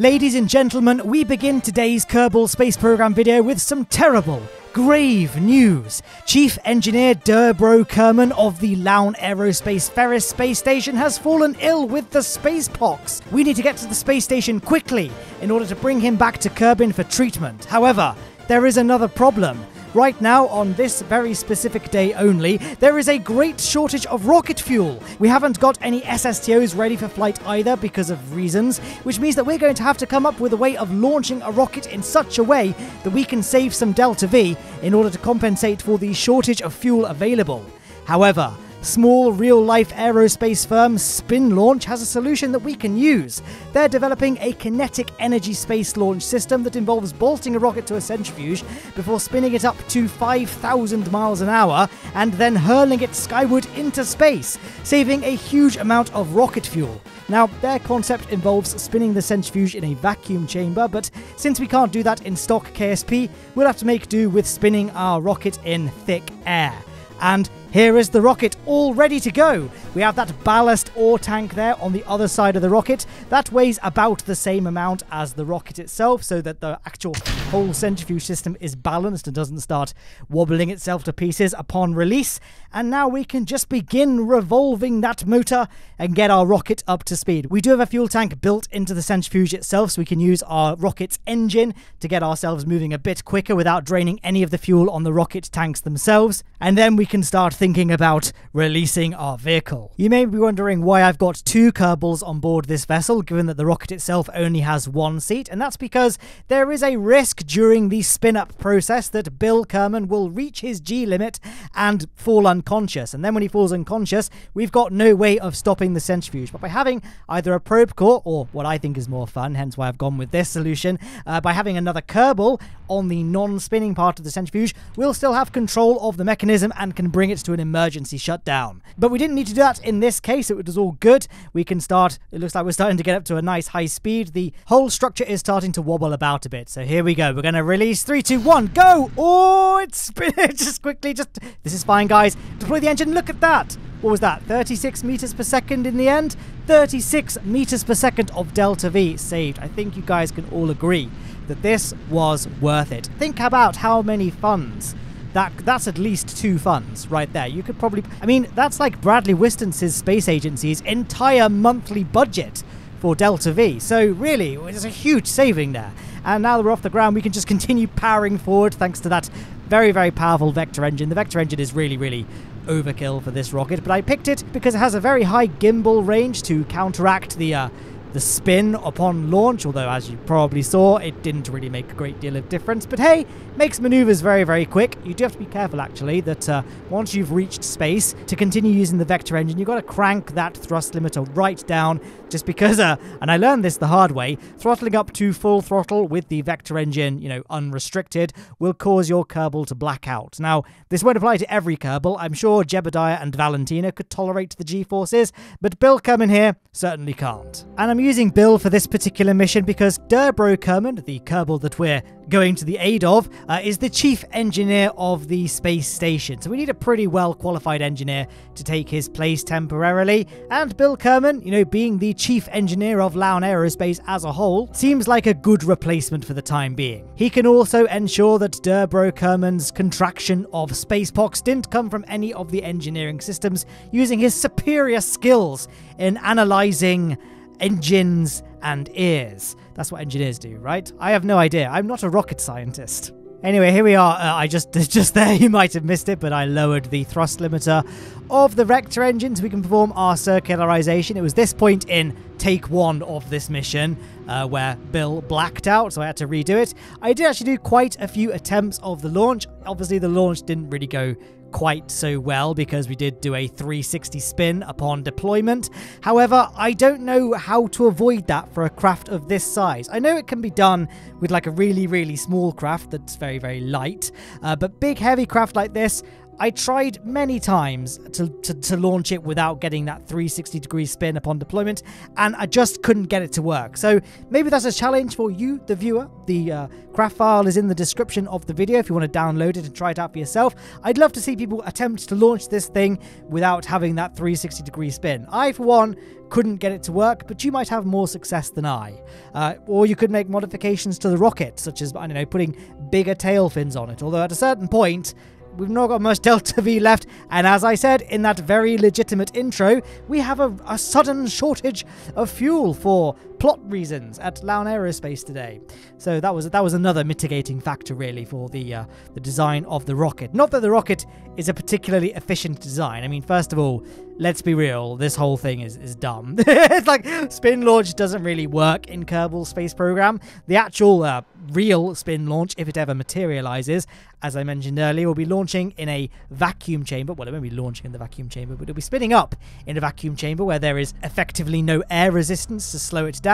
Ladies and gentlemen, we begin today's Kerbal Space Program video with some terrible, grave news. Chief Engineer Durbro Kerman of the Lowne Aerospace Ferris Space Station has fallen ill with the space pox. We need to get to the space station quickly in order to bring him back to Kerbin for treatment. However, there is another problem. Right now, on this very specific day only, there is a great shortage of rocket fuel. We haven't got any SSTOs ready for flight either because of reasons, which means that we're going to have to come up with a way of launching a rocket in such a way that we can save some Delta V in order to compensate for the shortage of fuel available. However, Small real life aerospace firm Spin Launch has a solution that we can use. They're developing a kinetic energy space launch system that involves bolting a rocket to a centrifuge before spinning it up to 5,000 miles an hour and then hurling it skyward into space, saving a huge amount of rocket fuel. Now, their concept involves spinning the centrifuge in a vacuum chamber, but since we can't do that in stock KSP, we'll have to make do with spinning our rocket in thick air. And here is the rocket all ready to go. We have that ballast ore tank there on the other side of the rocket. That weighs about the same amount as the rocket itself, so that the actual whole centrifuge system is balanced and doesn't start wobbling itself to pieces upon release. And now we can just begin revolving that motor and get our rocket up to speed. We do have a fuel tank built into the centrifuge itself, so we can use our rocket's engine to get ourselves moving a bit quicker without draining any of the fuel on the rocket tanks themselves. And then we can start thinking about releasing our vehicle. You may be wondering why I've got two Kerbals on board this vessel, given that the rocket itself only has one seat, and that's because there is a risk during the spin up process that Bill Kerman will reach his G limit and fall unconscious. And then when he falls unconscious, we've got no way of stopping the centrifuge. But by having either a probe core, or what I think is more fun, hence why I've gone with this solution, uh, by having another Kerbal on the non spinning part of the centrifuge, we'll still have control of the mechanism and can bring it to an emergency shutdown. But we didn't need to do that in this case, it was all good. We can start, it looks like we're starting to get up to a nice high speed. The whole structure is starting to wobble about a bit. So here we go. We're going to release three, two, one, go! Oh, it's just quickly. Just This is fine, guys. Deploy the engine. Look at that. What was that? 36 meters per second in the end? 36 meters per second of Delta V saved. I think you guys can all agree that this was worth it. Think about how many funds that that's at least two funds right there. You could probably, I mean, that's like Bradley Wistons' space agency's entire monthly budget for Delta V. So really, there's a huge saving there. And now that we're off the ground, we can just continue powering forward thanks to that very, very powerful vector engine. The vector engine is really, really overkill for this rocket, but I picked it because it has a very high gimbal range to counteract the uh, the spin upon launch, although as you probably saw, it didn't really make a great deal of difference. But hey, makes maneuvers very, very quick. You do have to be careful, actually, that uh, once you've reached space, to continue using the vector engine, you've got to crank that thrust limiter right down, just because, uh, and I learned this the hard way, throttling up to full throttle with the vector engine, you know, unrestricted, will cause your Kerbal to black out. Now, this won't apply to every Kerbal. I'm sure Jebediah and Valentina could tolerate the G-forces, but Bill Kerman here certainly can't. And I'm I'm using Bill for this particular mission because Durbro Kerman, the Kerbal that we're going to the aid of, uh, is the chief engineer of the space station. So we need a pretty well qualified engineer to take his place temporarily. And Bill Kerman, you know, being the chief engineer of Lowne Aerospace as a whole, seems like a good replacement for the time being. He can also ensure that Durbro Kerman's contraction of spacepox didn't come from any of the engineering systems, using his superior skills in analyzing engines and ears. That's what engineers do, right? I have no idea. I'm not a rocket scientist. Anyway, here we are. Uh, I just just there, you might have missed it, but I lowered the thrust limiter of the Vector engine so we can perform our circularization. It was this point in take one of this mission uh, where Bill blacked out, so I had to redo it. I did actually do quite a few attempts of the launch. Obviously, the launch didn't really go quite so well because we did do a 360 spin upon deployment. However, I don't know how to avoid that for a craft of this size. I know it can be done with like a really, really small craft that's very, very light, uh, but big, heavy craft like this, I tried many times to, to, to, launch it without getting that 360 degree spin upon deployment, and I just couldn't get it to work. So maybe that's a challenge for you, the viewer. The uh, craft file is in the description of the video if you want to download it and try it out for yourself. I'd love to see people attempt to launch this thing without having that 360 degree spin. I, for one, couldn't get it to work, but you might have more success than I. Uh, or you could make modifications to the rocket, such as, I don't know, putting bigger tail fins on it. Although at a certain point, we've not got much Delta V left, and as I said in that very legitimate intro, we have a, a sudden shortage of fuel for plot reasons at Lowne Aerospace today. So that was that was another mitigating factor really for the uh, the design of the rocket. Not that the rocket is a particularly efficient design. I mean, first of all, let's be real, this whole thing is, is dumb. it's like spin launch doesn't really work in Kerbal Space Program. The actual uh, real spin launch, if it ever materializes, as I mentioned earlier, will be launching in a vacuum chamber. Well, it won't be launching in the vacuum chamber, but it'll be spinning up in a vacuum chamber where there is effectively no air resistance to slow it down.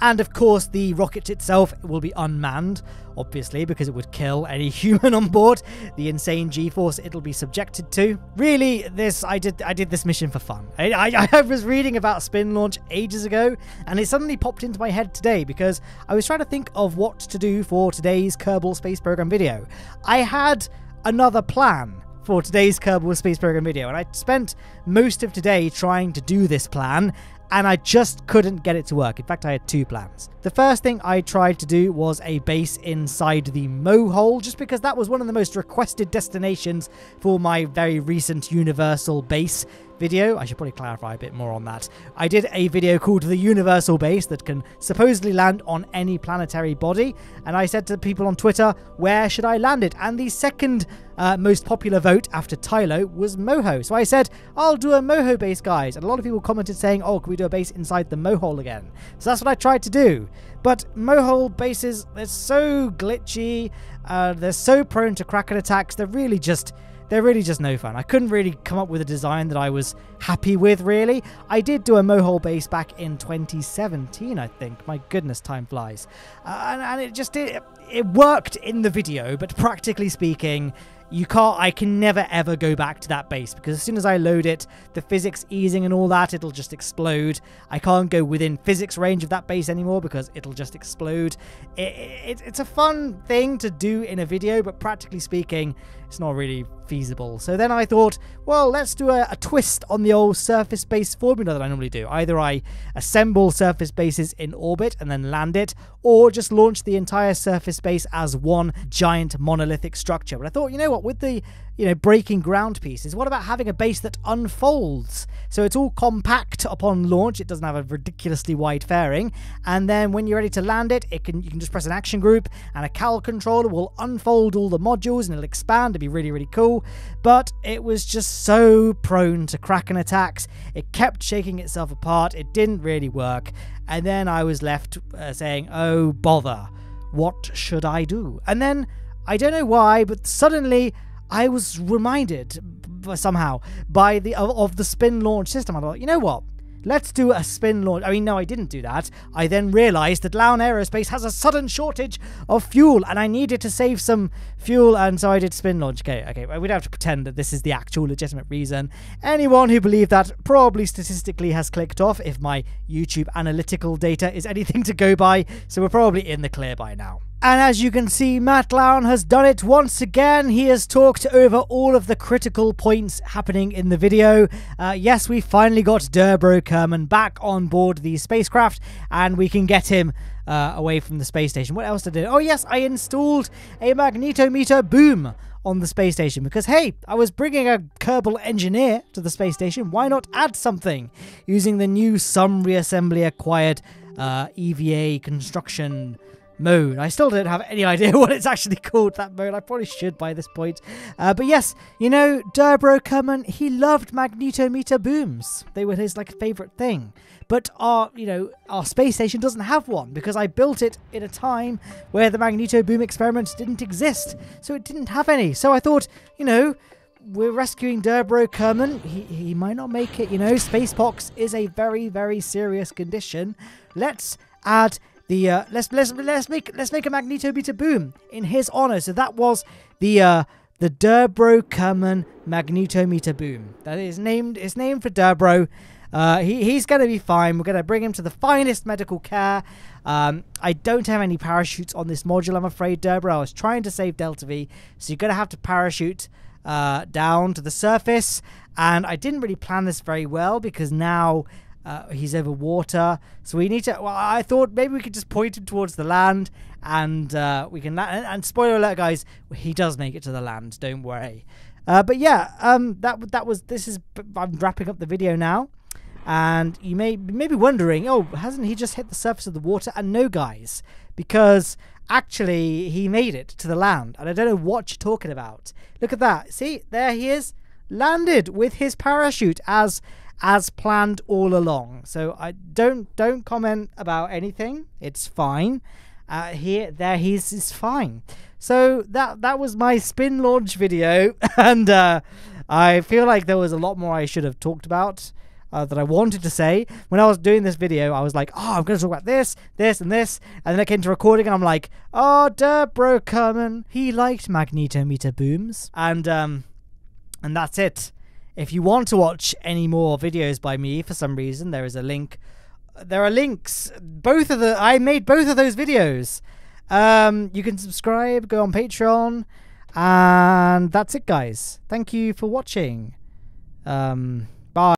And of course, the rocket itself will be unmanned, obviously, because it would kill any human on board. The insane G-force it'll be subjected to. Really, this I did I did this mission for fun. I, I, I was reading about spin launch ages ago, and it suddenly popped into my head today because I was trying to think of what to do for today's Kerbal Space Program video. I had another plan for today's Kerbal Space Program video, and I spent most of today trying to do this plan, and I just couldn't get it to work. In fact, I had two plans. The first thing I tried to do was a base inside the Mohole, just because that was one of the most requested destinations for my very recent Universal base video. I should probably clarify a bit more on that. I did a video called The Universal Base that can supposedly land on any planetary body, and I said to people on Twitter, where should I land it? And the second uh, most popular vote after Tylo was Moho. So I said, I'll do a Moho base, guys. And a lot of people commented saying, oh, can we do a base inside the Mohole again? So that's what I tried to do. But Mohole bases, they're so glitchy, uh, they're so prone to Kraken attacks, they're really just they're really just no fun. I couldn't really come up with a design that I was happy with, really. I did do a Mohole base back in 2017, I think. My goodness, time flies. Uh, and, and, it just, it, it worked in the video, but practically speaking, you can't i can never ever go back to that base because as soon as i load it the physics easing and all that it'll just explode. I can't go within physics range of that base anymore because it'll just explode. It, it, it's a fun thing to do in a video but practically speaking it's not really feasible. So then i thought well let's do a, a twist on the old surface base formula that i normally do. Either i assemble surface bases in orbit and then land it or just launch the entire surface base as one giant monolithic structure. But i thought you know what with the you know, breaking ground pieces. What about having a base that unfolds? So it's all compact upon launch. It doesn't have a ridiculously wide fairing. And then when you're ready to land it, it can you can just press an action group and a KAL controller will unfold all the modules and it'll expand. It'd be really, really cool. But it was just so prone to Kraken attacks. It kept shaking itself apart. It didn't really work. And then I was left uh, saying, oh, bother. What should I do? And then I don't know why, but suddenly I was reminded somehow by the of, the spin launch system. I thought, you know what? Let's do a spin launch. I mean, no, I didn't do that. I then realized that Lowne Aerospace has a sudden shortage of fuel and I needed to save some fuel, and so I did spin launch. Okay, okay, we don't have to pretend that this is the actual legitimate reason. Anyone who believed that probably statistically has clicked off if my YouTube analytical data is anything to go by, so we're probably in the clear by now. And as you can see, Matt Lowne has done it once again. He has talked over all of the critical points happening in the video. Uh, yes, we finally got Durbro Kerman back on board the spacecraft, and we can get him uh, away from the space station. What else did I do? Oh, yes, I installed a magnetometer boom on the space station because, hey, I was bringing a Kerbal engineer to the space station. Why not add something using the new some reassembly acquired uh, EVA construction mode. I still don't have any idea what it's actually called, that mode. I probably should by this point. Uh, but yes, you know, Durbro Kerman, he loved magnetometer booms. They were his like favorite thing. But our, you know, our space station doesn't have one because I built it in a time where the magneto boom experiment didn't exist. So it didn't have any. So I thought, you know, we're rescuing Durbro Kerman. He, he might not make it, you know. Spacepox is a very, very serious condition. Let's add the uh, let's let's let's make let's make a magneto boom in his honor. So that was the uh, the Durbro Kerman magnetometer boom. That is named. It's named for Durbro. Uh, he, he's going to be fine. We're going to bring him to the finest medical care. Um, I don't have any parachutes on this module, I'm afraid, Durbro. I was trying to save Delta V, so you're going to have to parachute uh, down to the surface. And I didn't really plan this very well because now uh, he's over water. So we need to. Well, I thought maybe we could just point him towards the land and uh, we can. And, and spoiler alert, guys, he does make it to the land. Don't worry. Uh, but yeah, um, that that was. This is. I'm wrapping up the video now. And you may, may be wondering, oh, hasn't he just hit the surface of the water? And no, guys, because actually he made it to the land. And I don't know what you're talking about. Look at that. See, there he is, landed with his parachute as as planned all along. So I don't don't comment about anything. It's fine. Uh, here, there, he's is fine. So that that was my spin launch video, and uh, I feel like there was a lot more I should have talked about uh, that I wanted to say. When I was doing this video, I was like, oh, I'm going to talk about this, this, and this. And then I came to recording and I'm like, oh, Durbro Kerman, he liked magnetometer booms. And, um, and that's it. If you want to watch any more videos by me for some reason, there is a link. There are links. Both of the I made both of those videos. Um, you can subscribe, go on Patreon, and that's it, guys. Thank you for watching. Um,